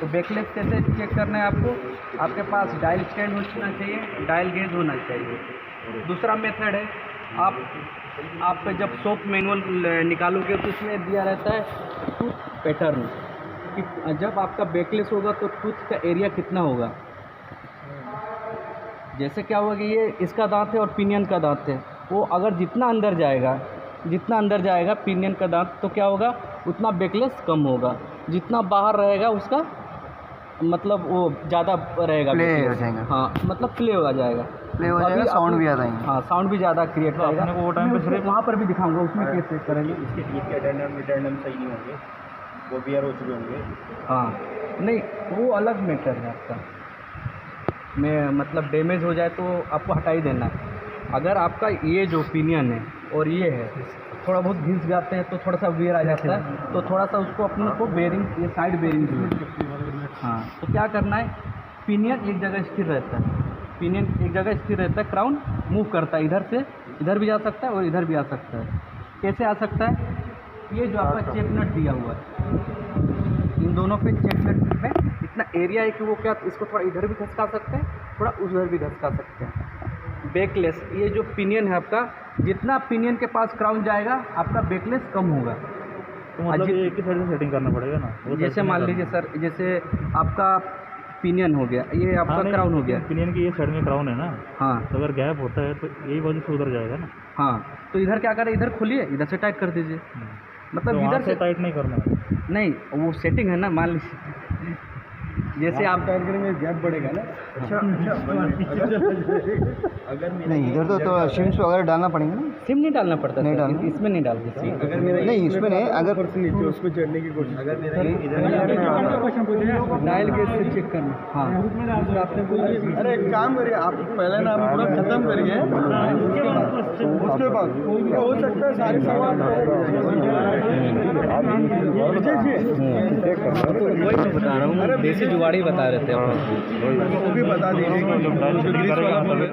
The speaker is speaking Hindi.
तो बैकलेस कैसे चेक करना है आपको? आपके पास डायल स्टैंड होना चाहिए डायल गेज होना चाहिए। दूसरा मेथड है, आप आप जब सोप मैनुअल निकालोगे तो उसमें दिया रहता है टूथ पैटर्न कि जब आपका बैकलेस होगा तो टूथ का एरिया कितना होगा? जैसे क्या होगा कि ये इसका दांत है और पिनियन का दांत है। वो अगर जितना अंदर जाएगा, जितना अंदर जाएगा पिनियन का दांत तो क्या होगा? उतना बैकलेस कम होगा। जितना बाहर रहेगा, उसका मतलब वो ज़्यादा रहेगा backless। हो जाएगा। हाँ मतलब प्ले हो जाएगा। प्ले हो जाएगा साउंड भी आ जाएँगे। हाँ साउंड भी ज़्यादा क्रिएट तो करेगा। वो time पे सिर्फ- वहाँ पर भी दिखाऊँगा उसमें कैसे चेक करेंगे। इसके अटेंडम रिटर्नम सही नहीं होंगे। वो बियर हो चुके होंगे। हाँ। नहीं वो अलग मैटर है आपका। मैं मतलब डैमेज हो जाए तो आपको हटा ही देना है। अगर आपका ये जो ओपिनियन है और ये है थोड़ा बहुत घिस जाते हैं तो थोड़ा सा वेयर आ जाता है। तो थोड़ा सा उसको अपने को बेरिंग ये साइड बेरिंग हाँ तो क्या करना है? पिनियन एक जगह स्थिर रहता है। पिनियन एक जगह स्थिर रहता है क्राउन मूव करता है इधर से इधर भी जा सकता है और इधर भी आ सकता है। कैसे आ सकता है? ये जो आपका चेक नट दिया हुआ है। इन दोनों पे चेक नट में इतना एरिया है कि वो क्या इसको थोड़ा इधर भी घसका सकते हैं थोड़ा उधर भी घसका सकते हैं। बैकलेस ये जो पिनियन है आपका जितना पिनियन के पास क्राउन जाएगा आपका बैकलेस कम होगा। तो मतलब ये एक ही साइड से सेटिंग करना पड़ेगा ना? जैसे मान लीजिए सर जैसे आपका पिनियन हो गया ये आपका हाँ, क्राउन हो गया। पिनियन की ये साइड में क्राउन है ना? हाँ। तो अगर गैप होता है तो यही वजह से उधर जाएगा ना? हाँ तो इधर क्या करें? इधर खोलिए इधर से टाइट कर दीजिए। मतलब तो इधर से से टाइट नहीं करना नहीं वो सेटिंग है ना मान लीजिए। जैसे आप टाइट करेंगे गैप बढ़ेगा ना? अच्छा अगर नहीं इधर तो, तो शिम्स वगैरह डालना पड़ेंगे ना? सिम नहीं डालना पड़ता नहीं डालना। इसमें नहीं डालते अगर मेरा नहीं इसमें नहीं अगर नीचे उस चढ़ने की कोशिश अगर मेरा इधर डायल गेज से चेक करना। हाँ। आपने बोला अरे एक काम करिए आप पहले ना पूरा खत्म करिए। उसके बाद। हो सकता है सारे तो बता रहा हूँ देसी जुगाड़ी बता रहे थे। दीजिए